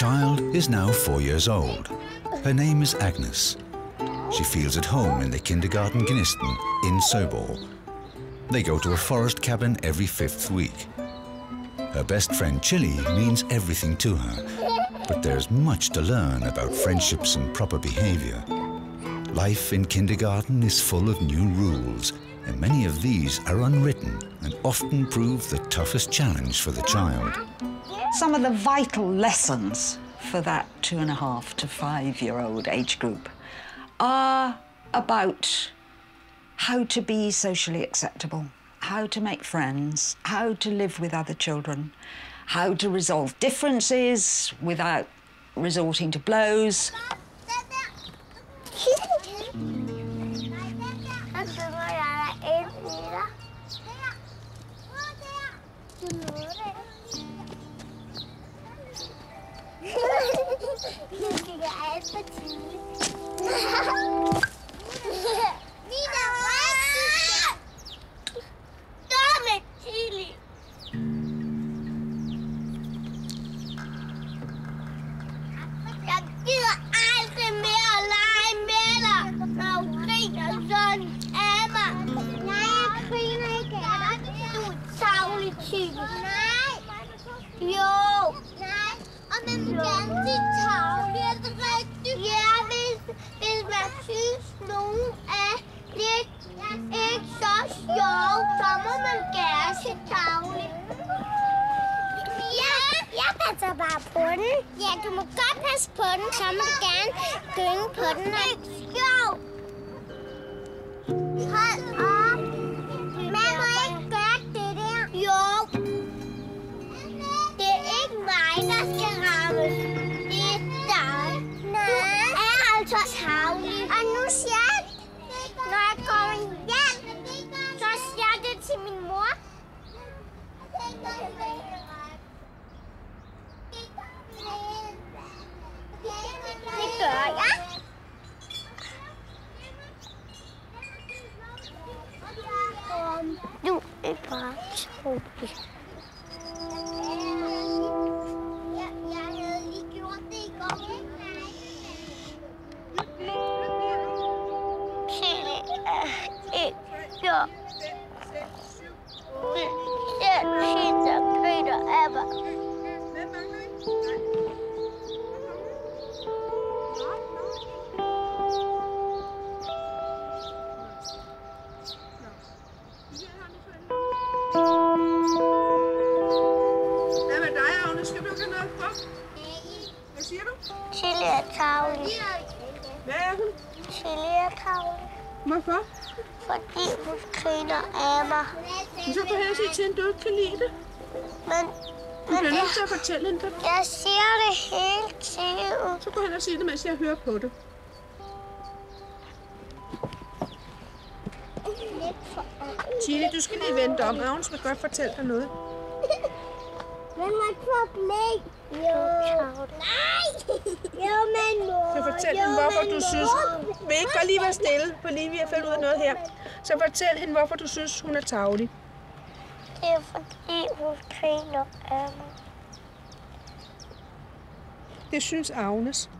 child is now four years old. Her name is Agnes. She feels at home in the kindergarten Gnisten in Søborg. They go to a forest cabin every fifth week. Her best friend Chili means everything to her, but there's much to learn about friendships and proper behavior. Life in kindergarten is full of new rules, and many of these are unwritten and often prove the toughest challenge for the child. Some of the vital lessons for that two and a half to five year old age group are about how to be socially acceptable, how to make friends, how to live with other children, how to resolve differences without resorting to blows. 이这个슨 얘. Gerne gynge trolig. Hvorfor? fordi hun griner af mig. Men så får jeg sige til hende, du ikke kan lide det. Men, Du bliver nødt til at fortælle hende det. jeg siger det hele tiden. Så hen og sige det, mens jeg hører på det. Chili, du skal lige vente om. Agnes vil godt fortælle dig noget. Men man får blæk. Jo. Nej. Jo, man må. Så fortæl hende, hvorfor du synes... Vil ikke godt lige være stille, for lige vi har fundet ud af noget her. Så fortæl hende, hvorfor du synes, hun er tavlig. Det er fordi, hun griner af mig. Det synes Agnes.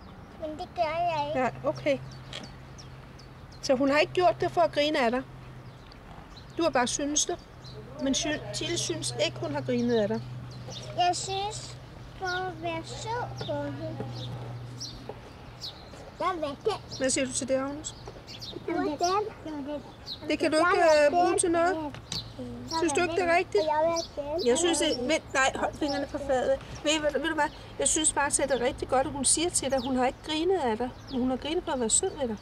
Men det gør jeg ikke. Ja, okay. Så hun har ikke gjort det for at grine af dig? Du har bare synes det. Men Chili synes ikke, hun har grinet af dig. Jeg synes, for at være sød på hende. Hvad var det? Hvad siger du til det, Agnes? Det den. Den. Kan du ikke øh, bruge til noget? Synes du ikke, det er rigtigt? Jeg synes, at... Vent, nej, hold fingrene på fadet. Ved, hvad- ved du hvad? Jeg synes faktisk, at det er rigtig godt, at hun siger til dig, at hun har ikke grinet af dig. Men hun har grinet på at være sød ved dig.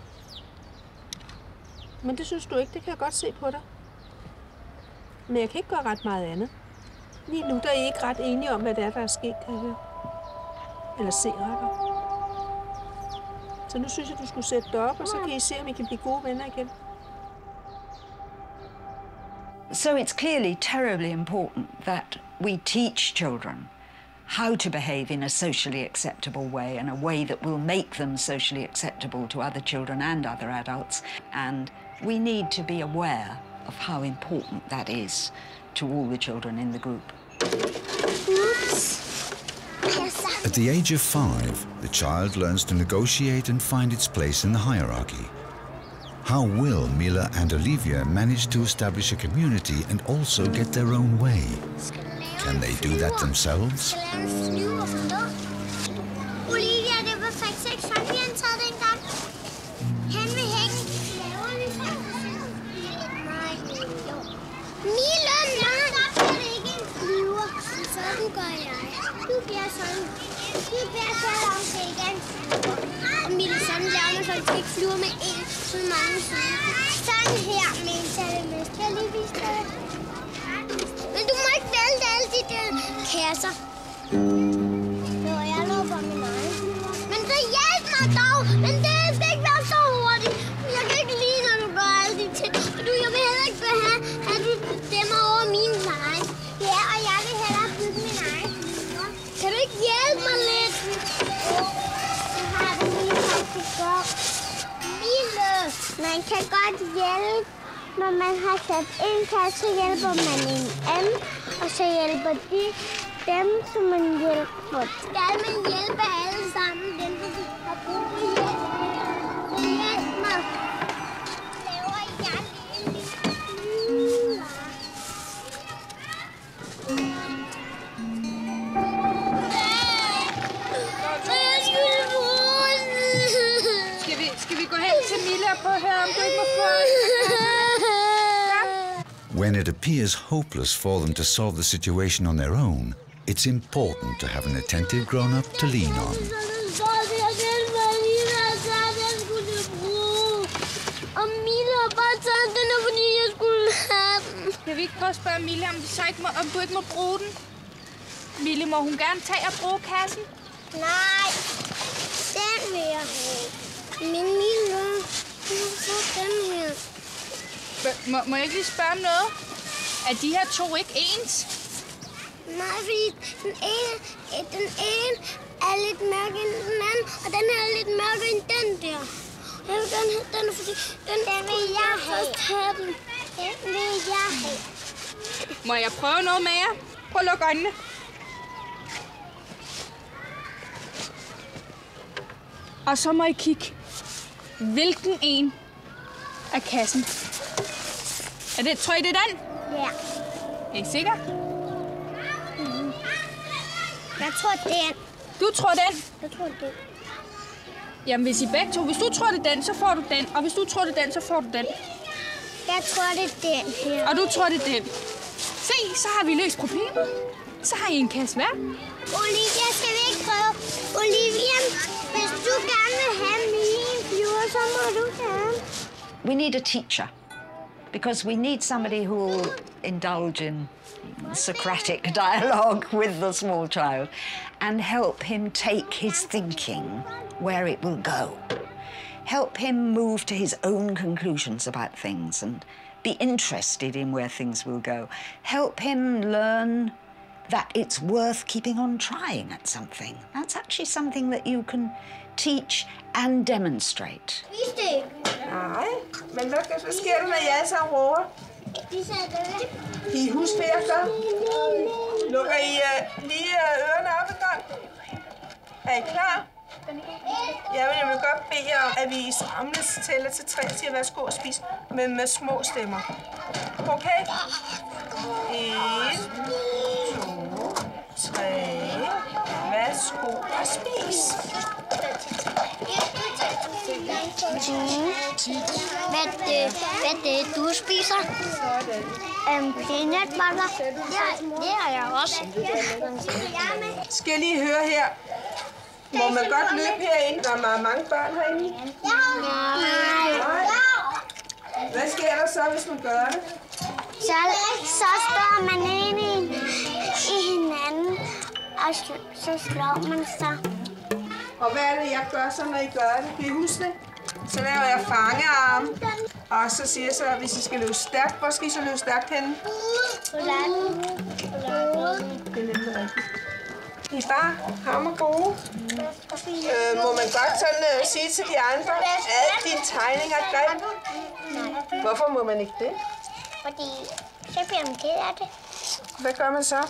Men det synes du ikke, det kan jeg godt se på dig. Men jeg kan ikke gøre ret meget andet. Lige nu der er I ikke ret enige om, hvad det er, der er sket. Eller se, retter. Så nu synes jeg, du skulle sætte dig op, og så kan I se, om I kan blive gode venner igen. So it's clearly terribly important that we teach children how to behave in a socially acceptable way and a way that will make them socially acceptable to other children and other adults. And we need to be aware of how important that is to all the children in the group. At the age of five, the child learns to negotiate and find its place in the hierarchy. How will Mila and Olivia manage to establish a community and also get their own way? Can they do that themselves? Olivia, Nu gør jeg. Du bliver sådan. Du bliver sådan om til igen. Og Mila, sådan laver man faktisk ikke flyver med en så mange sider. Sådan her, mente jeg det mest. Kan jeg lige vise dig? Men du må ikke vælte alle de der kasser. Kan godt hjælpe. Når man har sat en kasse, så hjælper man en anden, og så hjælper de dem, som man hjælper. Skal man hjælpe alle sammen, dem, der har brug for hjælp? Hjælp When it appears hopeless for them to solve the situation on their own, it's important to have an attentive grown up to lean on. Og Mille har bare taget den, her, fordi jeg skulle have den. Kan vi ikke prøve at spørge Mille, om, vi så ikke må, om du ikke må bruge den? Mille, må hun gerne tage og bruge kassen? Nej, Må, må jeg ikke lige spørge om noget? Er de her to ikke ens? Nej, fordi den ene, øh, den ene er lidt mørkere end den anden, og den her er lidt mørkere end den der. Jeg vil gerne have den, fordi den, den vil jeg have. have den. Den vil jeg have. Må jeg prøve noget med jer? Prøv at lukke øjnene. Og så må I kigge. Hvilken en af kassen? Er det, tror I, det er den? Ja. Er I sikre? Jeg tror, den. Du tror den? Jeg tror, den. Jamen, hvis I begge to... Hvis du tror, det er den, så får du den. Og hvis du tror, det er den, så får du den. Jeg tror, det er den her. Og du tror, det er den. Se, så har vi løst problemet. Så har I en kasse hver. Olivia, skal vi ikke prøve? Olivia, hvis du gerne vil have min flyver, så må du gerne. We need a teacher because we need somebody who will indulge in Socratic dialogue with the small child and help him take his thinking where it will go. Help him move to his own conclusions about things and be interested in where things will go. Help him learn that it's worth keeping on trying at something. That's actually something that you can teach and demonstrate. Vis det ikke. Nej, men hvad, hvad sker der, når jeg alle sammen råber? De sagde det. Kan I huske, hvad jeg gør? Lukker I uh, lige uh, ørerne op en gang? Er I klar? Jeg vil, jeg vil godt bede jer om, at vi samles tæller til tre til at værsgo og spise, men med små stemmer. Okay? En, tre. Værsgo og spis. Hvad det, hvad er det du spiser? Um, peanut butter. Ja, det har jeg også. Skal lige høre her? Må man godt løbe herinde? Der er meget mange børn herinde. Nej. Hvad sker der så, hvis man gør det? Så, så står man ind i, og så slår man sig. Og hvad er det, jeg gør så, når I gør det? Kan I huske det? Så laver jeg fangearm. Og så siger jeg så, at hvis I skal løbe stærkt, hvor skal I så løbe stærkt henne? Hvordan? Det er nemlig rigtigt. I bare hammer gode. Øh, må man godt sådan øh, sige til de andre, at dine tegninger er grim? Hvorfor må man ikke det? Fordi så bliver man ked af det. Hvad gør man så?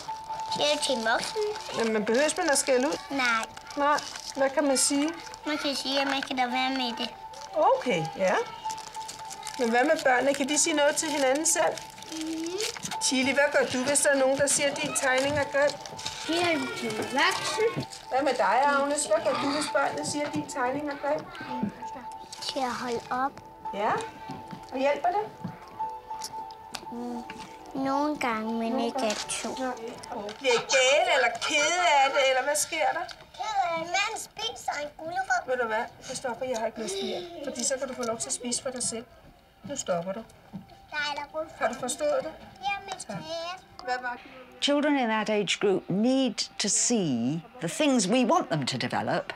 Det til en voksen. Men man behøver man at skælde ud? Nej, Nej. Hvad kan man sige? man kan sige, at man kan da være med det. Okay, ja. Men hvad med børnene? Kan de sige noget til hinanden selv? Chili, hvad gør du, hvis der er nogen, der siger, at din tegning er grim? Det til en voksen. Hvad med dig, Agnes? Hvad gør du, hvis børnene siger, at din tegning er grim? Til at holde op. Ja. Og hjælper det? Nogle gange, men ikke altid. Bliver I gale eller kede af det, eller hvad sker der? En mand spiser en gulerod. Ved du hvad, Christoffer, jeg har ikke lyst mere. Fordi så kan du få lov til at spise for dig selv. Nu stopper du. Er. Har du forstået det? Tak. Hvad var? Children in that age group need to see the things we want them to develop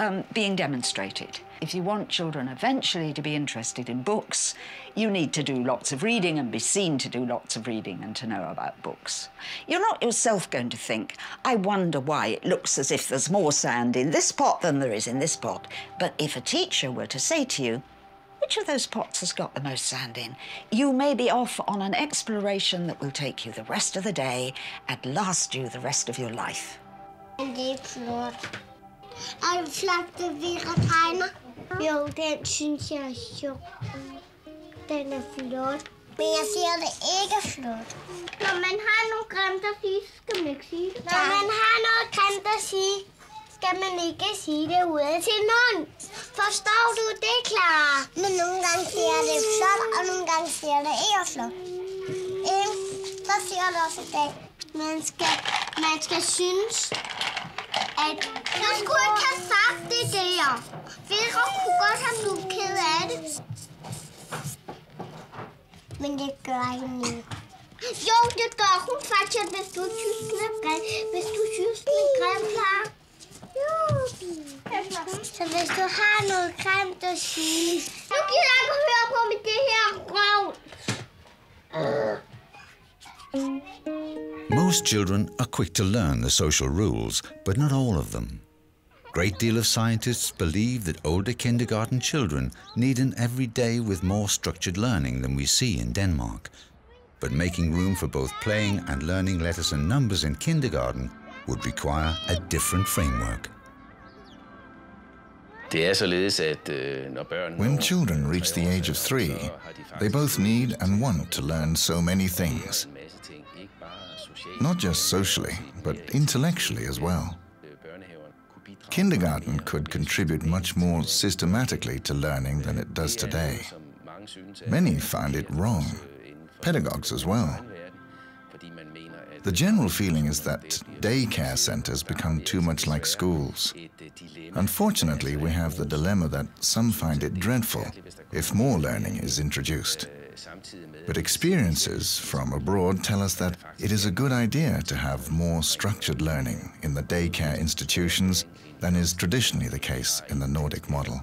um, being demonstrated. If you want children eventually to be interested in books, you need to do lots of reading and be seen to do lots of reading and to know about books. You're not yourself going to think, I wonder why it looks as if there's more sand in this pot than there is in this pot. But if a teacher were to say to you, which of those pots has got the most sand in? You may be off on an exploration that will take you the rest of the day and last you the rest of your life. Flot, det Vera tegner? Jo, den synes jeg er sjov. Den er flot. Men jeg siger, det ikke er flot. Når man har nogle grimt at sige, skal man ikke sige det. Når man har noget grimt at sige, skal man ikke sige det ude til nogen. Forstår du det, klar? Men nogle gange siger jeg, det er flot, og nogle gange siger jeg, det ikke er flot. Så siger jeg det også i dag. Man skal, man skal synes, at du skulle ikke have sagt det der. Vera kunne godt have blevet ked af det. Men det gør hun ikke. Jo, det gør hun faktisk, hvis du synes, den er grim. Hvis du synes, den er grim, klar. Så hvis du har noget grimt at sige... Nu gider jeg ikke høre på med det her røv. Øh. Most children are quick to learn the social rules, but not all of them. Great deal of scientists believe that older kindergarten children need an everyday with more structured learning than we see in Denmark. But making room for both playing and learning letters and numbers in kindergarten would require a different framework. Er øh. When children reach the age of three, they both need and want to learn so many things, not just socially, but intellectually as well. Kindergarten could contribute much more systematically to learning than it does today. Many find it wrong, pedagogues as well. The general feeling is that daycare centers become too much like schools. Unfortunately, we have the dilemma that some find it dreadful if more learning is introduced. But experiences from abroad tell us that it is a good idea to have more structured learning in the daycare institutions than is traditionally the case in the Nordic model.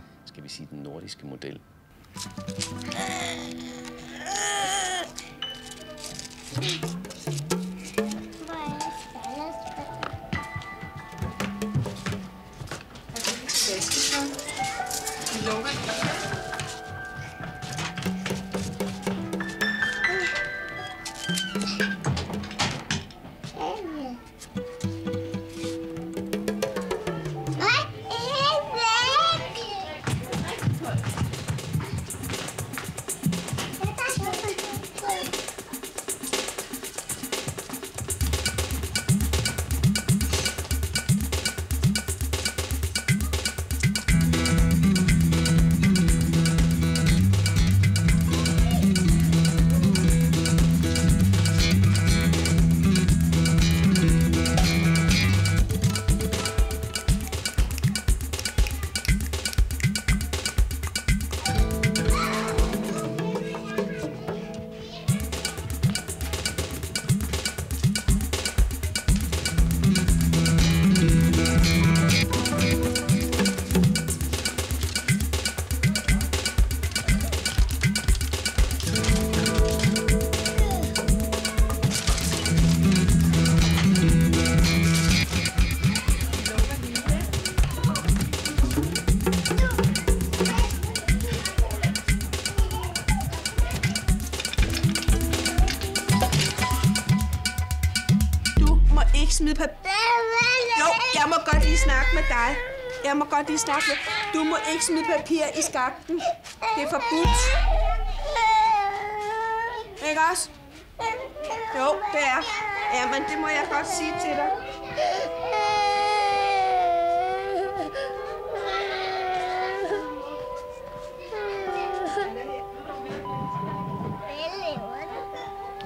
Ikke smide papir... Jo, jeg må godt lige snakke med dig. Jeg må godt lige snakke med... Du må ikke smide papir i skakten. Det er forbudt. Ikke også? Jo, det er. Jamen, det må jeg godt sige til dig.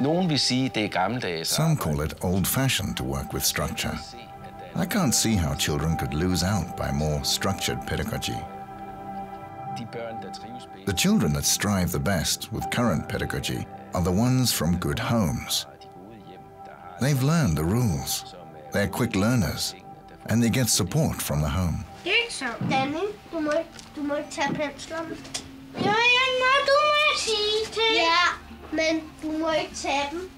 Er Some call it old fashioned to work with structure. I can't see how children could lose out by more structured pedagogy. De børn, der trives bedst, The children that strive the best with current pedagogy are the ones from good homes. de gode hjem, der har They've learned the rules, they're quick learners, and they get support from the home. Det jeg jeg men du må ikke tage dem.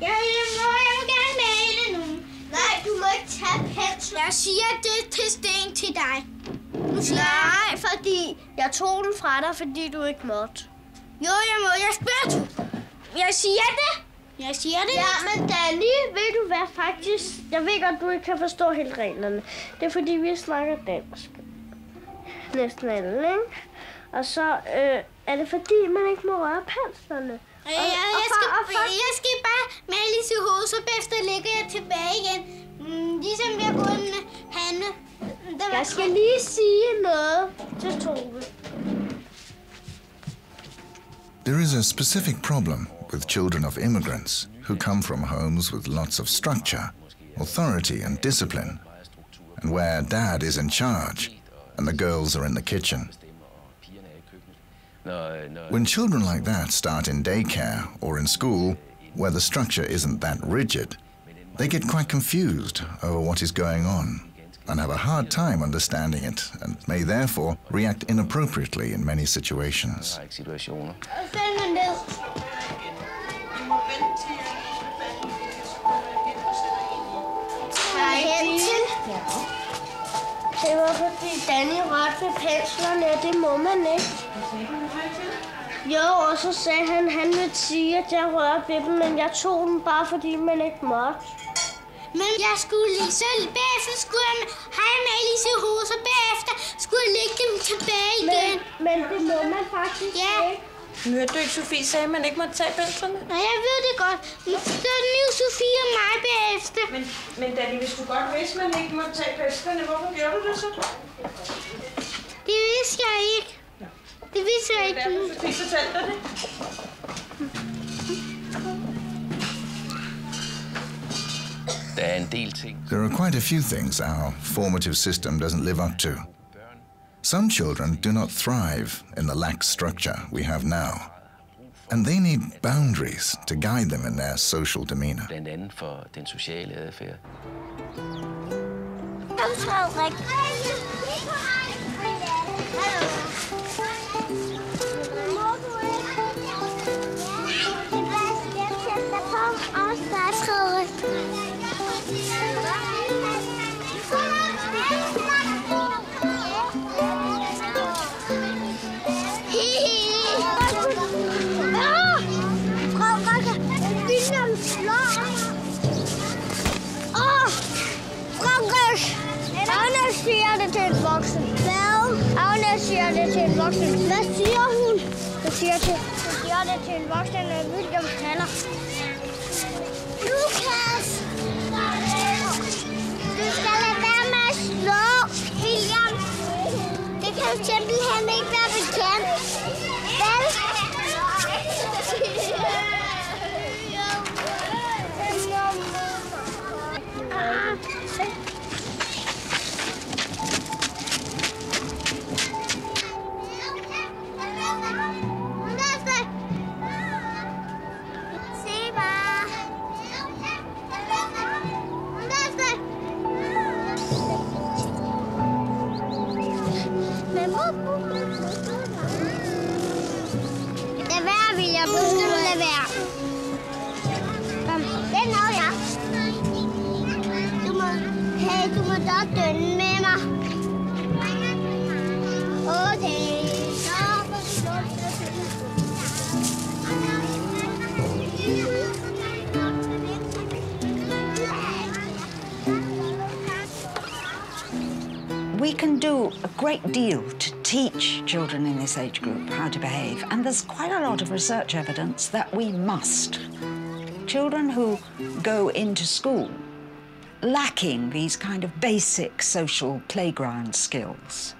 Ja, jeg må, jeg vil gerne male nu. Nej, du må ikke tage pensler. Jeg siger det til Sten til dig. Nu siger Nej, fordi jeg tog den fra dig, fordi du ikke måtte. Jo, jeg må. Jeg spørger. Jeg siger det. Jeg siger det. Ja, men Danny, ved du hvad faktisk? Jeg ved godt, du ikke kan forstå helt reglerne. Det er fordi, vi snakker dansk. Næsten alle, ikke? Og så øh, er det fordi, man ikke må røre penslerne. Ja, ja, jeg, skal, jeg skal bare male i sit hoved, så bagefter lægger jeg tilbage igen. Mm, ligesom jeg kunne en Hanne. Der var Jeg skal lige sige noget til Tove. There is a specific problem with children of immigrants who come from homes with lots of structure, authority, and discipline, and where dad is in charge and the girls are in the kitchen. Pigerne i køkkenet. Når, når When children like that start in daycare or in school, where the structure isn't that rigid, they get quite confused over what is going on and have a hard time understanding it and may therefore react inappropriately in many situations. der ikke situationer. Og fald mig ned. Hej, til. Det var fordi Danny rørte ved penslerne, og det må man ikke. Jo, og så sagde han, han ville sige, at jeg rørte ved dem, men jeg tog dem bare, fordi man ikke måtte. Men jeg skulle lige, så bagefter skulle jeg have male i sit hoved, så bagefter skulle jeg lægge dem tilbage igen. Men, men det må man faktisk Ja. ikke. Hørte du ikke, Sofie sagde, at man ikke måtte tage penslerne? Nej, jeg ved det godt. Men så er det nu Sofie og mig bagefter. Men, men Danny, hvis du godt vidste, at man ikke måtte tage penslerne, hvorfor gjorde du det så? Det vidste jeg ikke. Det vidste jeg ikke. Derfor Sofie det. Der er en. There are quite a few things our formative system doesn't live up to. Some children do not thrive in the lax structure we have now, and they need boundaries to guide them in their social demeanor. Blandt andet for den sociale adfærd. Kom, Frederik. Frederik! Til en voksen. Hvad siger hun? Hun siger, til, hun siger det til en voksen, når William kalder. Lukas! Du skal lade være med at slå, William. Det kan jo simpelthen ikke være great deal to teach children in this age group how to behave, and there's quite a lot of research evidence that we must. Children who go into school lacking these kind of basic social playground skills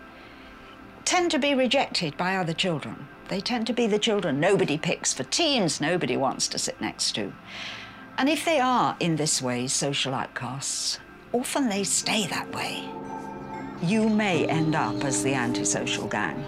tend to be rejected by other children. They tend to be the children nobody picks for teams, nobody wants to sit next to. And if they are, in this way, social outcasts, often they stay that way. You may end up as the antisocial gang.